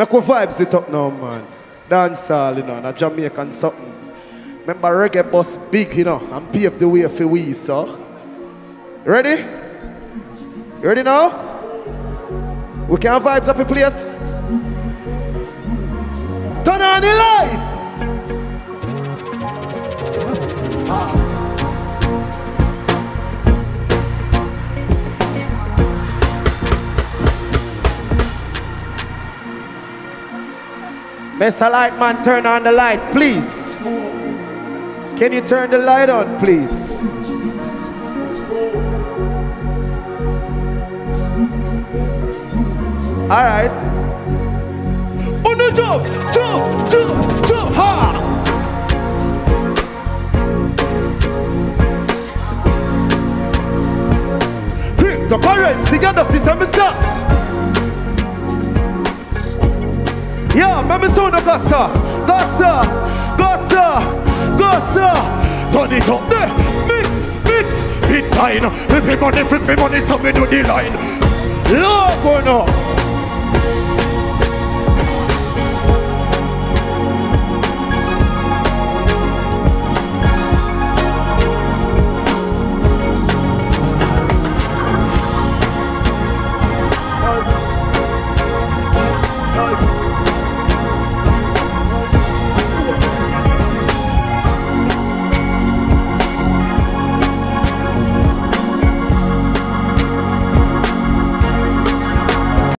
Make we vibes it up now, man. Dance all, you know, and a Jamaican something. Remember reggae bus big, you know, and pave the way for we, so. Ready? You ready now? We can vibes up the place. Mr. Lightman, turn on the light, please. Can you turn the light on, please? All right. On the jump, jump, jump, jump, ha! Grip the current, sing out the system, Mr. Yeah, let me sound the gossa, gossa, gossa, gossa. Turn it up there, mix, mix, hit line. Me money, so me do the line. Lord, going up.